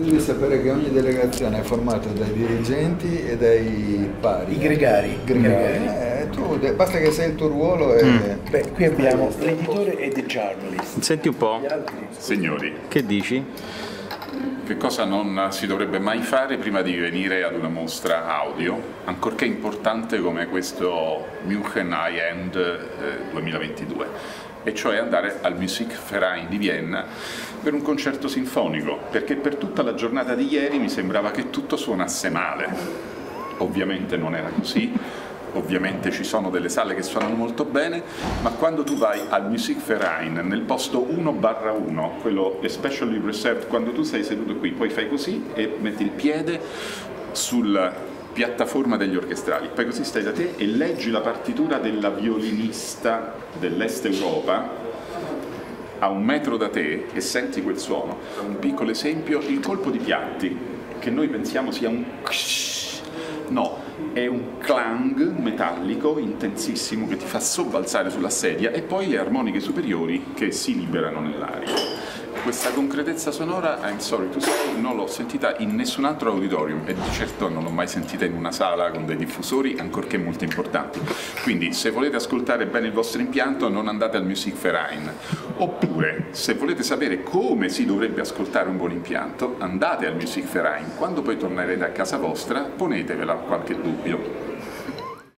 Tu devi sapere che ogni delegazione è formata dai dirigenti e dai pari. I gregari. Gregari. Eh, tu, basta che sei il tuo ruolo e... Mm. Beh, qui abbiamo l'editore e the journalist. Senti un po'. Signori. Che dici? Che cosa non si dovrebbe mai fare prima di venire ad una mostra audio, ancorché importante come questo München High End eh, 2022? E cioè andare al Musikverein di Vienna per un concerto sinfonico, perché per tutta la giornata di ieri mi sembrava che tutto suonasse male. Ovviamente non era così, ovviamente ci sono delle sale che suonano molto bene, ma quando tu vai al Musikverein nel posto 1 barra 1, quello especially reserved, quando tu sei seduto qui, poi fai così e metti il piede sul piattaforma degli orchestrali, poi così stai da te e leggi la partitura della violinista dell'Est Europa a un metro da te e senti quel suono. Un piccolo esempio, il colpo di piatti, che noi pensiamo sia un no, è un clang metallico intensissimo che ti fa sobbalzare sulla sedia e poi le armoniche superiori che si liberano nell'aria. Questa concretezza sonora, I'm sorry to say, non l'ho sentita in nessun altro auditorium e di certo non l'ho mai sentita in una sala con dei diffusori, ancorché molto importanti. Quindi se volete ascoltare bene il vostro impianto non andate al Music Verein. Oppure, se volete sapere come si dovrebbe ascoltare un buon impianto, andate al Music Verein. Quando poi tornerete a casa vostra, ponetevela qualche dubbio.